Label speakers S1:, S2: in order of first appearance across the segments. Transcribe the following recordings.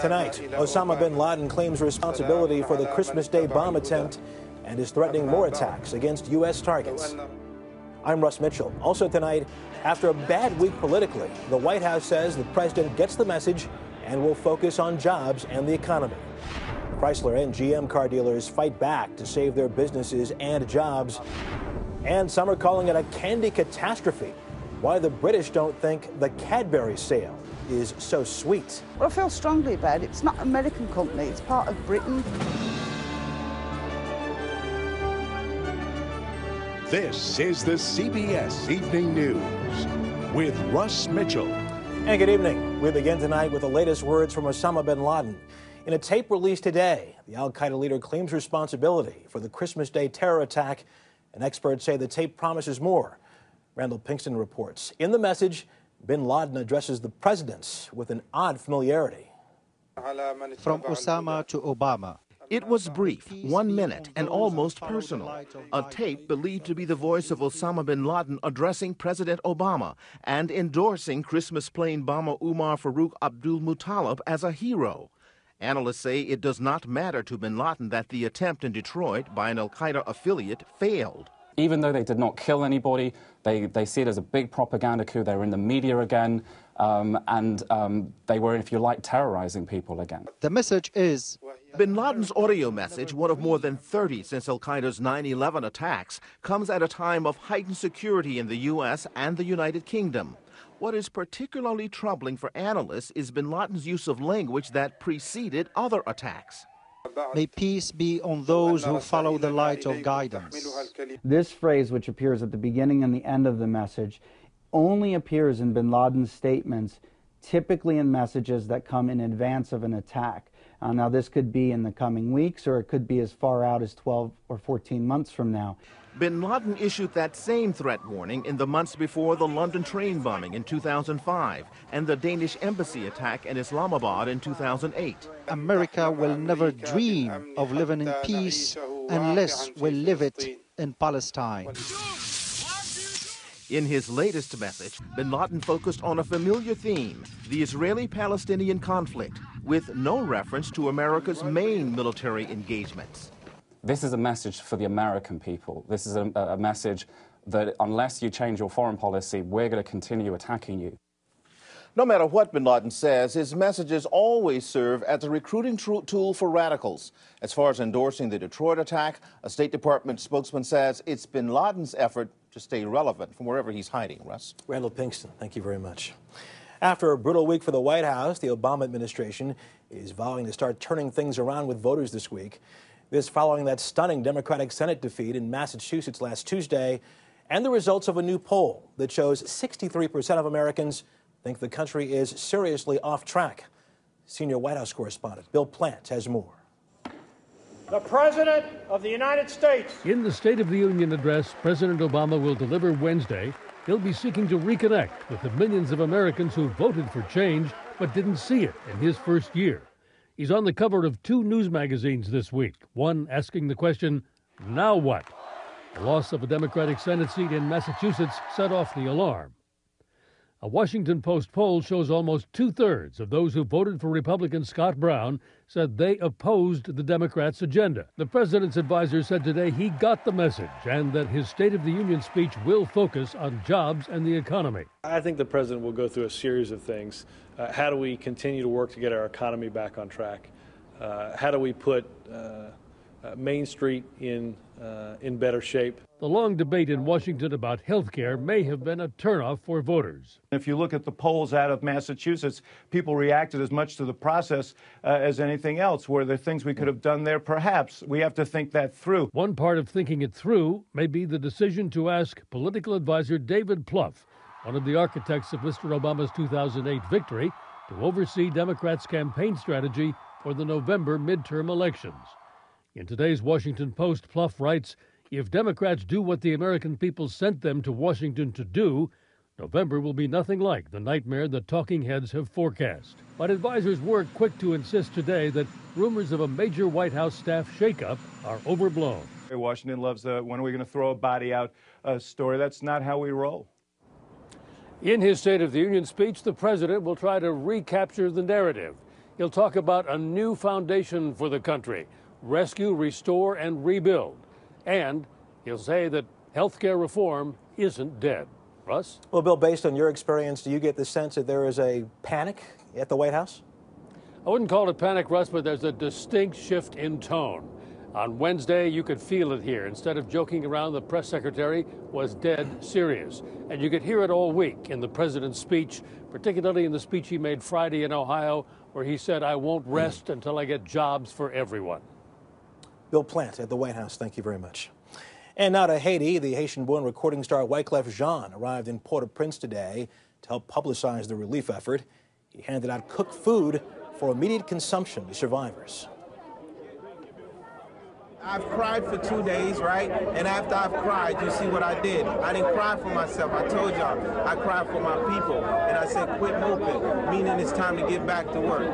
S1: Tonight, Osama bin Laden claims responsibility for the Christmas Day bomb attempt and is threatening more attacks against U.S. targets. I'm Russ Mitchell. Also tonight, after a bad week politically, the White House says the president gets the message and will focus on jobs and the economy. Chrysler and GM car dealers fight back to save their businesses and jobs. And some are calling it a candy catastrophe. Why the British don't think the Cadbury sale is so sweet.
S2: Well, I feel strongly about it. It's not an American company, it's part of Britain.
S3: This is the CBS Evening News with Russ Mitchell.
S1: And good evening. We begin tonight with the latest words from Osama bin Laden. In a tape released today, the Al Qaeda leader claims responsibility for the Christmas Day terror attack, and experts say the tape promises more. Randall Pinkston reports. In the message, bin Laden addresses the presidents with an odd familiarity.
S4: From Osama to Obama.
S5: It was brief, one minute, and almost personal. A tape believed to be the voice of Osama bin Laden addressing President Obama and endorsing Christmas plane bomber Umar Farouk Abdulmutallab as a hero. Analysts say it does not matter to bin Laden that the attempt in Detroit by an Al Qaeda affiliate failed.
S6: Even though they did not kill anybody, they, they see it as a big propaganda coup. They were in the media again, um, and um, they were, if you like, terrorizing people again.
S4: The message is
S5: Bin Laden's audio message, one of more than 30 since Al Qaeda's 9 11 attacks, comes at a time of heightened security in the U.S. and the United Kingdom. What is particularly troubling for analysts is bin Laden's use of language that preceded other attacks.
S4: May peace be on those who follow the light of guidance.
S7: This phrase, which appears at the beginning and the end of the message, only appears in bin Laden's statements, typically in messages that come in advance of an attack. Uh, now, this could be in the coming weeks, or it could be as far out as 12 or 14 months from now.
S5: Bin Laden issued that same threat warning in the months before the London train bombing in 2005 and the Danish embassy attack in Islamabad in 2008.
S4: America will never dream of living in peace unless we live it in Palestine.
S5: In his latest message, bin Laden focused on a familiar theme the Israeli Palestinian conflict, with no reference to America's main military engagements.
S6: This is a message for the American people. This is a, a message that unless you change your foreign policy, we're going to continue attacking you.
S5: No matter what bin Laden says, his messages always serve as a recruiting tool for radicals. As far as endorsing the Detroit attack, a State Department spokesman says it's bin Laden's effort to stay relevant from wherever he's hiding. Russ?
S1: Randall Pinkston, thank you very much. After a brutal week for the White House, the Obama administration is vowing to start turning things around with voters this week. This following that stunning Democratic Senate defeat in Massachusetts last Tuesday and the results of a new poll that shows 63% of Americans think the country is seriously off track. Senior White House correspondent Bill Plante has more.
S8: The President of the United States.
S9: In the State of the Union address President Obama will deliver Wednesday, he'll be seeking to reconnect with the millions of Americans who voted for change but didn't see it in his first year. He's on the cover of two news magazines this week, one asking the question, Now what? The loss of a Democratic Senate seat in Massachusetts set off the alarm. A Washington Post poll shows almost two thirds of those who voted for Republican Scott Brown said they opposed the Democrats' agenda. The president's advisor said today he got the message and that his State of the Union speech will focus on jobs and the economy.
S10: I think the president will go through a series of things. Uh, how do we continue to work to get our economy back on track? Uh, how do we put uh, uh Main Street in uh, in better shape.
S9: The long debate in Washington about health care may have been a turnoff for voters.
S11: If you look at the polls out of Massachusetts, people reacted as much to the process uh, as anything else. Were there things we could have done there? Perhaps. We have to think that through.
S9: One part of thinking it through may be the decision to ask political advisor David Plouffe, one of the architects of Mr. Obama's 2008 victory, to oversee Democrats' campaign strategy for the November midterm elections. In today's Washington Post, Plouffe writes If Democrats do what the American people sent them to Washington to do, November will be nothing like the nightmare the talking heads have forecast. But advisors were quick to insist today that rumors of a major White House staff shakeup are overblown.
S11: Washington loves the when are we going to throw a body out uh, story. That's not how we roll.
S9: In his State of the Union speech, the president will try to recapture the narrative. He'll talk about a new foundation for the country rescue, restore, and rebuild. And he'll say that health care reform isn't dead. Russ?
S1: Well, Bill, based on your experience, do you get the sense that there is a panic at the White House?
S9: I wouldn't call it panic, Russ, but there's a distinct shift in tone. On Wednesday, you could feel it here. Instead of joking around, the press secretary was dead serious. And you could hear it all week in the president's speech, particularly in the speech he made Friday in Ohio, where he said, I won't rest until I get jobs for everyone.
S1: Bill Plante at the White House, thank you very much. And now to Haiti. The Haitian born recording star Wyclef Jean arrived in Port au Prince today to help publicize the relief effort. He handed out cooked food for immediate consumption to survivors.
S12: I've cried for two days, right? And after I've cried, you see what I did. I didn't cry for myself. I told y'all, I cried for my people. And I said, quit moping, meaning it's time to get back to work.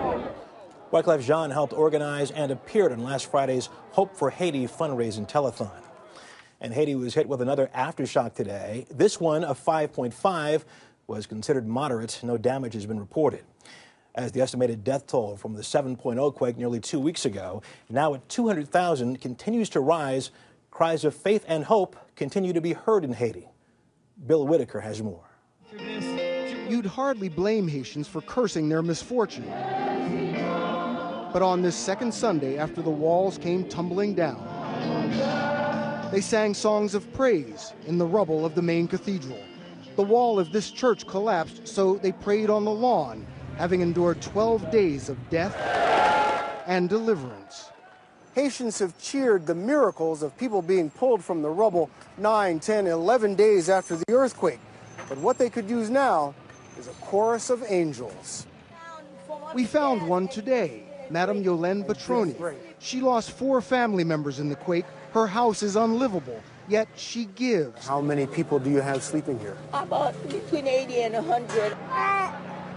S1: Wyclef Jean helped organize and appeared on last Friday's Hope for Haiti fundraising telethon. And Haiti was hit with another aftershock today. This one, a 5.5, was considered moderate. No damage has been reported as the estimated death toll from the 7.0 quake nearly two weeks ago, now at 200,000, continues to rise. Cries of faith and hope continue to be heard in Haiti. Bill Whitaker has more.
S13: You'd hardly blame Haitians for cursing their misfortune. But on this second Sunday, after the walls came tumbling down, they sang songs of praise in the rubble of the main cathedral. The wall of this church collapsed, so they prayed on the lawn having endured 12 days of death and deliverance. Haitians have cheered the miracles of people being pulled from the rubble 9, 10, 11 days after the earthquake. But what they could use now is a chorus of angels. We found one today, Madame Yolene Batroni. She lost four family members in the quake. Her house is unlivable, yet she gives. How many people do you have sleeping here?
S14: About between 80 and 100.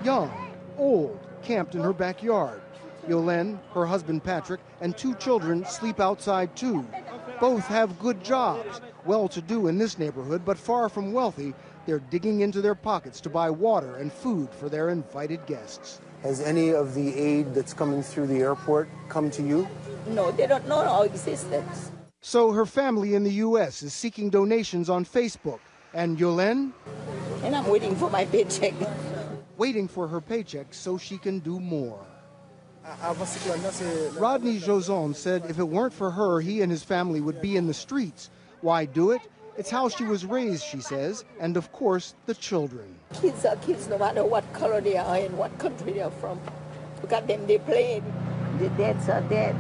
S13: Young, old, camped in her backyard. Yolene, her husband Patrick, and two children sleep outside too. Both have good jobs, well to do in this neighborhood, but far from wealthy. They're digging into their pockets to buy water and food for their invited guests. Has any of the aid that's coming through the airport come to you?
S14: No, they don't know our existence.
S13: So her family in the U.S. is seeking donations on Facebook. And Yolene?
S14: And I'm waiting for my paycheck
S13: waiting for her paycheck so she can do more. Rodney Joson said if it weren't for her, he and his family would be in the streets. Why do it? It's how she was raised, she says, and of course, the children.
S14: Kids are kids no matter what color they are and what country they're from. Look at them, they played. The deads are dead.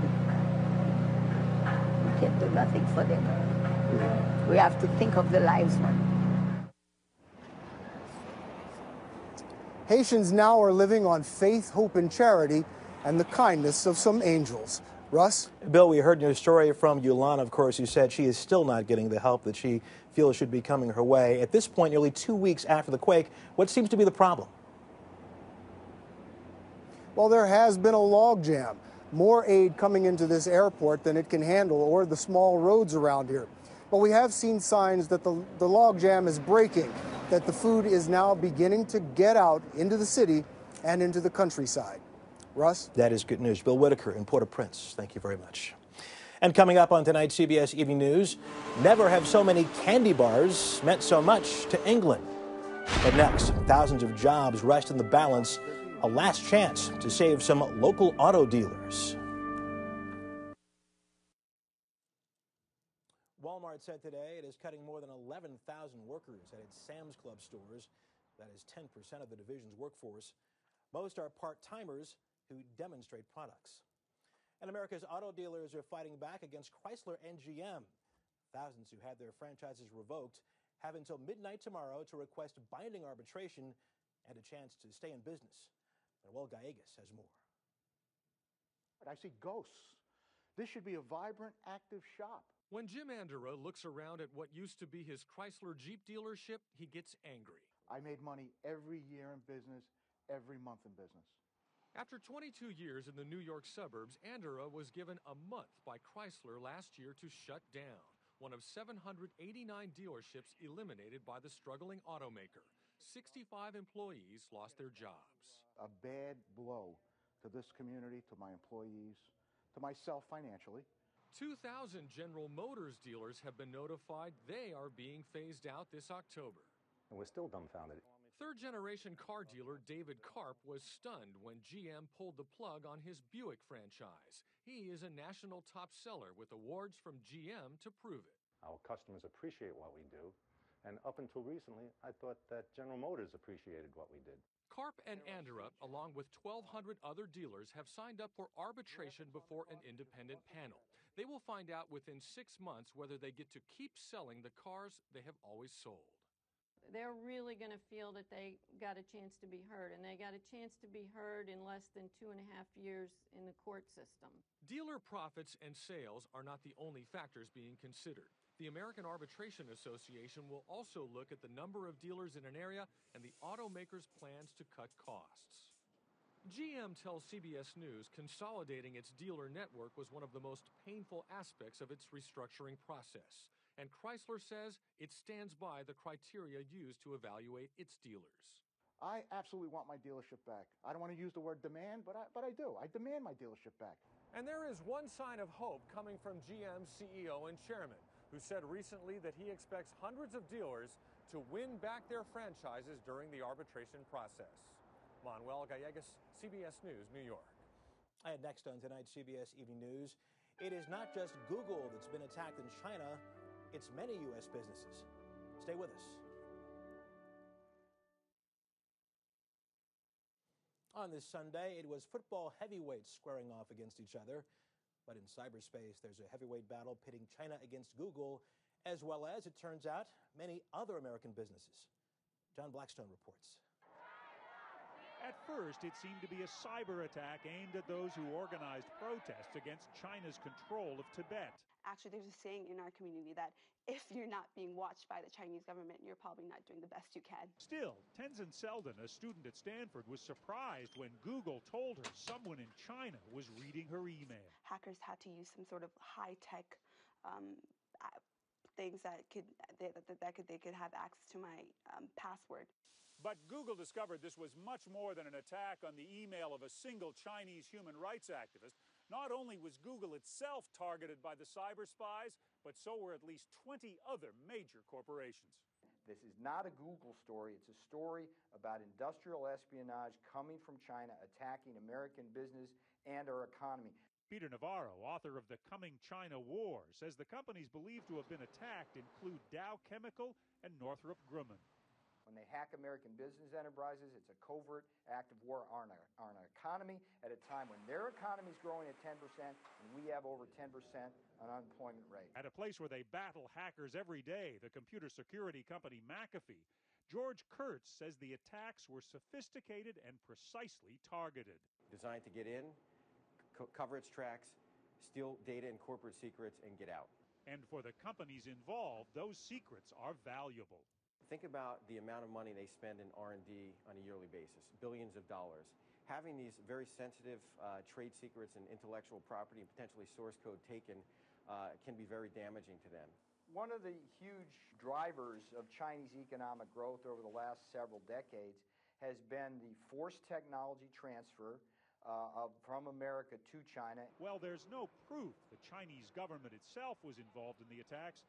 S14: We can't do nothing for them. We have to think of the lives, man.
S13: Haitians now are living on faith, hope, and charity and the kindness of some angels. Russ?
S1: Bill, we heard your story from Yolana, of course, who said she is still not getting the help that she feels should be coming her way. At this point, nearly two weeks after the quake, what seems to be the problem?
S13: Well, there has been a logjam. More aid coming into this airport than it can handle or the small roads around here. But we have seen signs that the, the logjam is breaking that the food is now beginning to get out into the city and into the countryside. Russ?
S1: That is good news. Bill Whitaker in Port au Prince, thank you very much. And coming up on tonight's CBS Evening News, never have so many candy bars meant so much to England. But next, thousands of jobs rest in the balance, a last chance to save some local auto dealers. Walmart said today it is cutting more than 11,000 workers at its Sam's Club stores. That is 10% of the division's workforce. Most are part-timers who demonstrate products. And America's auto dealers are fighting back against Chrysler and GM. Thousands who had their franchises revoked have until midnight tomorrow to request binding arbitration and a chance to stay in business. Noel Gallegos has more.
S15: I see ghosts. This should be a vibrant, active shop.
S16: When Jim Andura looks around at what used to be his Chrysler Jeep dealership, he gets angry.
S15: I made money every year in business, every month in business.
S16: After 22 years in the New York suburbs, Andura was given a month by Chrysler last year to shut down, one of 789 dealerships eliminated by the struggling automaker. 65 employees lost their jobs.
S15: A bad blow to this community, to my employees, to myself financially.
S16: 2,000 General Motors dealers have been notified they are being phased out this October.
S17: And we're still dumbfounded.
S16: Third generation car dealer David Karp was stunned when GM pulled the plug on his Buick franchise. He is a national top seller with awards from GM to prove it.
S17: Our customers appreciate what we do. And up until recently, I thought that General Motors appreciated what we did.
S16: Karp and Andorra, along with 1,200 other dealers, have signed up for arbitration before an independent panel. They will find out within six months whether they get to keep selling the cars they have always sold.
S18: They're really going to feel that they got a chance to be heard, and they got a chance to be heard in less than two and a half years in the court system.
S16: Dealer profits and sales are not the only factors being considered. The American Arbitration Association will also look at the number of dealers in an area and the automaker's plans to cut costs. GM tells CBS News consolidating its dealer network was one of the most painful aspects of its restructuring process. And Chrysler says it stands by the criteria used to evaluate its dealers.
S15: I absolutely want my dealership back. I don't want to use the word demand, but I, but I do. I demand my dealership back.
S16: And there is one sign of hope coming from GM's CEO and chairman, who said recently that he expects hundreds of dealers to win back their franchises during the arbitration process. Manuel Gallegos, CBS News, New York.
S1: And next on tonight's CBS Evening News, it is not just Google that's been attacked in China, it's many U.S. businesses. Stay with us. On this Sunday, it was football heavyweights squaring off against each other. But in cyberspace, there's a heavyweight battle pitting China against Google, as well as, it turns out, many other American businesses. John Blackstone reports.
S19: At first, it seemed to be a cyber attack aimed at those who organized protests against China's control of Tibet.
S20: Actually, there's a saying in our community that if you're not being watched by the Chinese government, you're probably not doing the best you can.
S19: Still, Tenzin Seldon, a student at Stanford, was surprised when Google told her someone in China was reading her email.
S20: Hackers had to use some sort of high tech um, things that could that, that could they could have access to my um, password.
S19: But Google discovered this was much more than an attack on the email of a single Chinese human rights activist. Not only was Google itself targeted by the cyber spies, but so were at least 20 other major corporations.
S21: This is not a Google story. It's a story about industrial espionage coming from China, attacking American business and our economy.
S19: Peter Navarro, author of The Coming China War, says the companies believed to have been attacked include Dow Chemical and Northrop Grumman.
S21: When they hack American business enterprises, it's a covert act of war on our, on our economy at a time when their economy is growing at 10% and we have over 10% unemployment rate.
S19: At a place where they battle hackers every day, the computer security company McAfee, George Kurtz says the attacks were sophisticated and precisely targeted.
S22: Designed to get in, co- cover its tracks, steal data and corporate secrets, and get out.
S19: And for the companies involved, those secrets are valuable.
S22: Think about the amount of money they spend in R&D on a yearly basis, billions of dollars. Having these very sensitive uh, trade secrets and intellectual property and potentially source code taken uh, can be very damaging to them.
S21: One of the huge drivers of Chinese economic growth over the last several decades has been the forced technology transfer uh, from America to China.
S19: Well, there's no proof the Chinese government itself was involved in the attacks.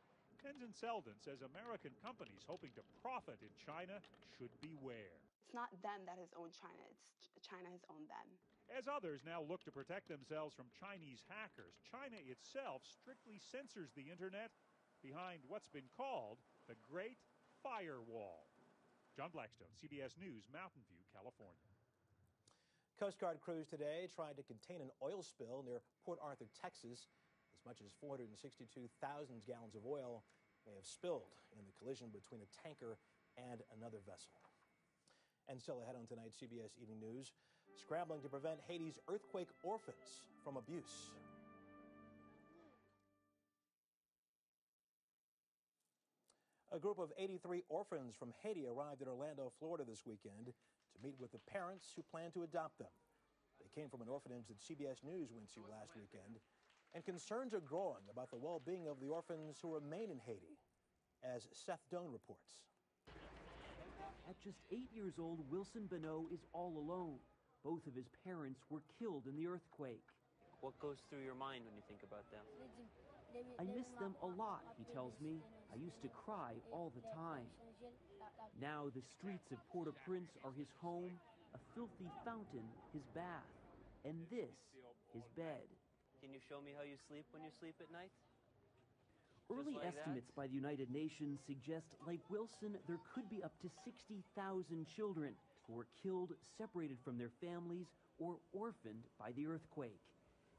S19: Tenzin Sheldon says American companies hoping to profit in China should beware.
S20: It's not them that has owned China, it's China has owned them.
S19: As others now look to protect themselves from Chinese hackers, China itself strictly censors the internet behind what's been called the Great Firewall. John Blackstone, CBS News, Mountain View, California.
S1: Coast Guard crews today tried to contain an oil spill near Port Arthur, Texas. Much as 462,000 gallons of oil may have spilled in the collision between a tanker and another vessel. And still ahead on tonight's CBS Evening News, scrambling to prevent Haiti's earthquake orphans from abuse. A group of 83 orphans from Haiti arrived in Orlando, Florida this weekend to meet with the parents who plan to adopt them. They came from an orphanage that CBS News went to last weekend, and concerns are growing about the well being of the orphans who remain in Haiti, as Seth Doan reports.
S23: At just eight years old, Wilson Bonneau is all alone.
S24: Both of his parents were killed in the earthquake.
S25: What goes through your mind when you think about them?
S24: I miss them a lot, he tells me. I used to cry all the time. Now the streets of Port-au-Prince are his home, a filthy fountain his bath, and this his bed.
S25: Can you show me how you sleep when you sleep at night?
S24: Early
S25: like
S24: estimates
S25: that?
S24: by the United Nations suggest, like Wilson, there could be up to 60,000 children who were killed, separated from their families, or orphaned by the earthquake.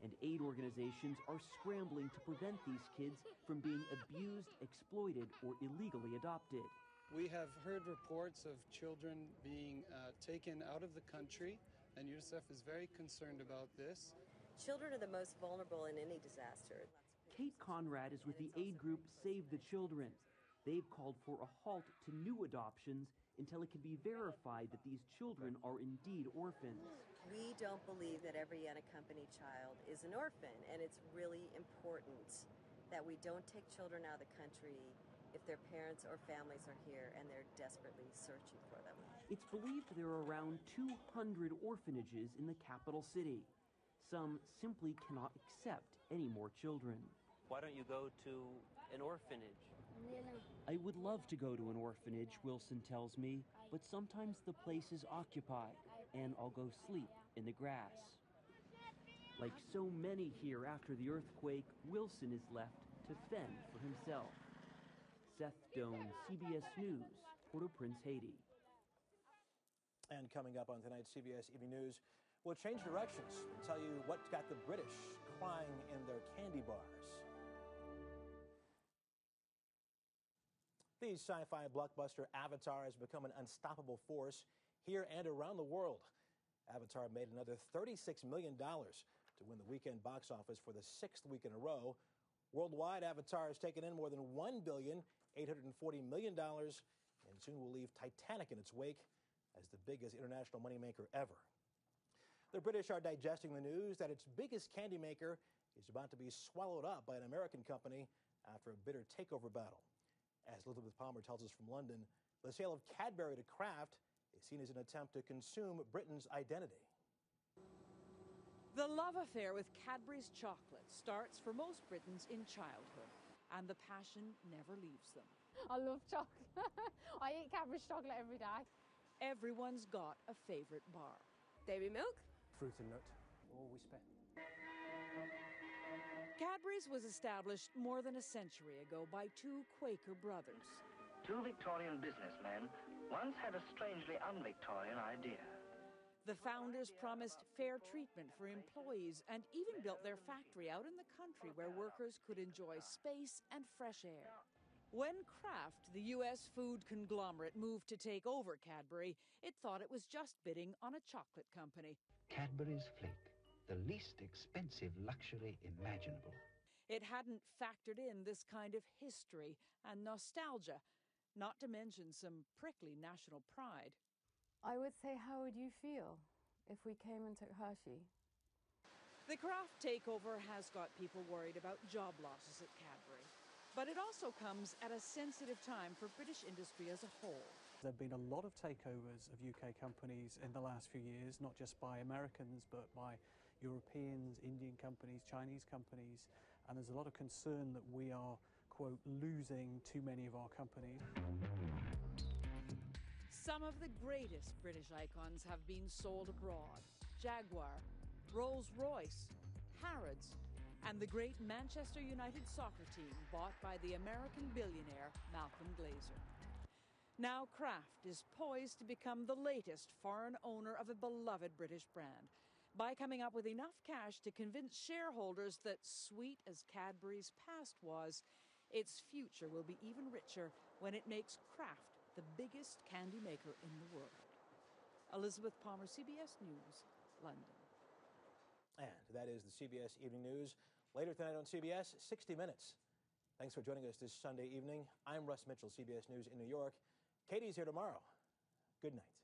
S24: And aid organizations are scrambling to prevent these kids from being abused, exploited, or illegally adopted.
S23: We have heard reports of children being uh, taken out of the country, and UNICEF is very concerned about this.
S26: Children are the most vulnerable in any disaster.
S24: Kate Conradt is with the aid group Save the Children. They've called for a halt to new adoptions until it can be verified that these children are indeed orphans.
S26: We don't believe that every unaccompanied child is an orphan, and it's really important that we don't take children out of the country if their parents or families are here and they're desperately searching for them.
S24: It's believed there are around 200 orphanages in the capital city. Some simply cannot accept any more children.
S25: Why don't you go to an orphanage?
S24: I would love to go to an orphanage, Wilson tells me, but sometimes the place is occupied and I'll go sleep in the grass. Like so many here after the earthquake, Wilson is left to fend for himself. Seth Doan, CBS News, Port-au-Prince, Haiti.
S1: And coming up on tonight's CBS Evening News, we'll change directions and tell you what got the British crying in their candy bars. The sci-fi blockbuster Avatar has become an unstoppable force here and around the world. Avatar made another $36 million to win the weekend box office for the sixth week in a row. Worldwide, Avatar has taken in more than $1,840 million and soon will leave Titanic in its wake as the biggest international moneymaker ever. The British are digesting the news that its biggest candy maker is about to be swallowed up by an American company after a bitter takeover battle. As Elizabeth Palmer tells us from London, the sale of Cadbury to Kraft is seen as an attempt to consume Britain's identity.
S27: The love affair with Cadbury's chocolate starts for most Britons in childhood, and the passion never leaves them.
S28: I love chocolate. I eat Cadbury's chocolate every day.
S27: Everyone's got a favorite bar.
S28: Dairy milk?
S29: Fruit and nut, always spare.
S27: Cadbury's was established more than a century ago by two Quaker brothers.
S30: Two Victorian businessmen once had a strangely un-Victorian idea.
S27: The founders promised fair treatment for employees and even built their factory out in the country where workers could enjoy space and fresh air. When Kraft, the U.S. food conglomerate, moved to take over Cadbury, it thought it was just bidding on a chocolate company.
S31: Cadbury's Flake, the least expensive luxury imaginable.
S27: It hadn't factored in this kind of history and nostalgia, not to mention some prickly national pride.
S28: I would say, how would you feel if we came and took Hershey?
S27: The Kraft takeover has got people worried about job losses at Cadbury. But it also comes at a sensitive time for British industry as a whole.
S29: There have been a lot of takeovers of UK companies in the last few years, not just by Americans, but by Europeans, Indian companies, Chinese companies. And there's a lot of concern that we are, quote, losing too many of our companies.
S27: Some of the greatest British icons have been sold abroad Jaguar, Rolls Royce, Harrods, and the great Manchester United soccer team bought by the American billionaire Malcolm Glazer. Now Kraft is poised to become the latest foreign owner of a beloved British brand by coming up with enough cash to convince shareholders that sweet as Cadbury's past was, its future will be even richer when it makes Kraft the biggest candy maker in the world. Elizabeth Palmer, CBS News, London.
S1: And that is the CBS Evening News. Later tonight on CBS, 60 Minutes. Thanks for joining us this Sunday evening. I'm Russ Mitchell, CBS News in New York. Katie's here tomorrow. Good night.